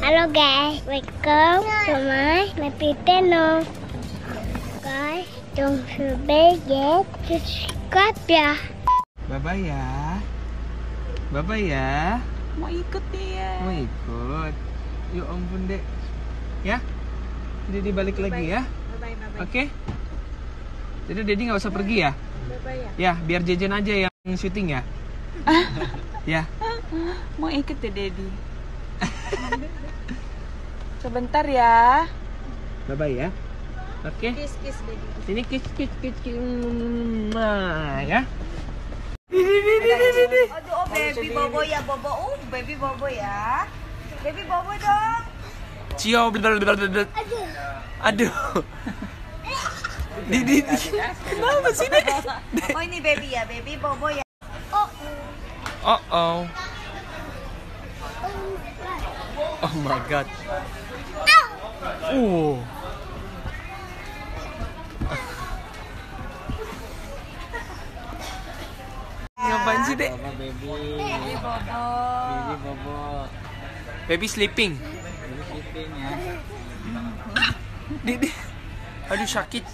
Halo guys, welcome to my Happy channel. Guys, don't forget to subscribe ya. Bye bye ya. Bye bye ya. Mau ikut dia. Mau ikut? Ya ampun dek. Ya. Jadi balik lagi ya. Bye bye bye bye. Oke. Jadi Dedi nggak usah pergi ya. Bye bye ya. Ya, biar Jejen aja yang syuting ya. ya. Mau ikut ya Dedi. Sebentar ya. Bye bye ya. Oke. Kiss kiss Dedi. Sini kiss kiss kiss kiss. Nah, ya. Aduh, oh baby bobo ya bobo. Oh, baby bobo ya. Baby bobo dong. Cio. blablabla. Aduh. Didi. Kenapa sih dek? Oh ini baby ya, baby bobo ya. Oh, Oh oh. Oh my god. Oh. Ngapain sih, Dek? Baby bobo. Baby sleeping. Didi. Aduh sakit.